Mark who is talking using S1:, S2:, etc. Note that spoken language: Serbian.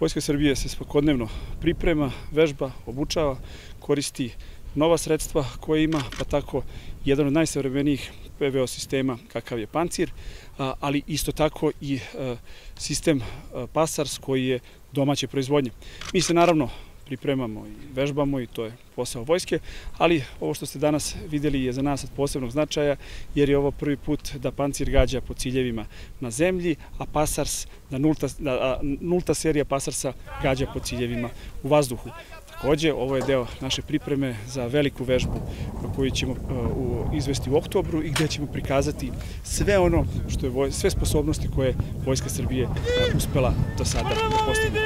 S1: Vojska Srbije se svakodnevno priprema, vežba, obučava, koristi nova sredstva koje ima, pa tako jedan od najsavremenijih PVO sistema kakav je Pancir, ali isto tako i e, sistem e, Pasars koji je domaće proizvodnje. Mi se naravno pripremamo i vežbamo i to je posao vojske, ali ovo što ste danas videli je za nas od posebnog značaja jer je ovo prvi put da pancir gađa po ciljevima na zemlji, a pasars, da nulta, da, nulta serija pasarsa gađa po ciljevima u vazduhu. Takođe, ovo je deo naše pripreme za veliku vežbu koju ćemo uh, izvesti u oktobru i gde ćemo prikazati sve ono što je sve sposobnosti koje Vojska Srbije uh, uspela do sada da postigne.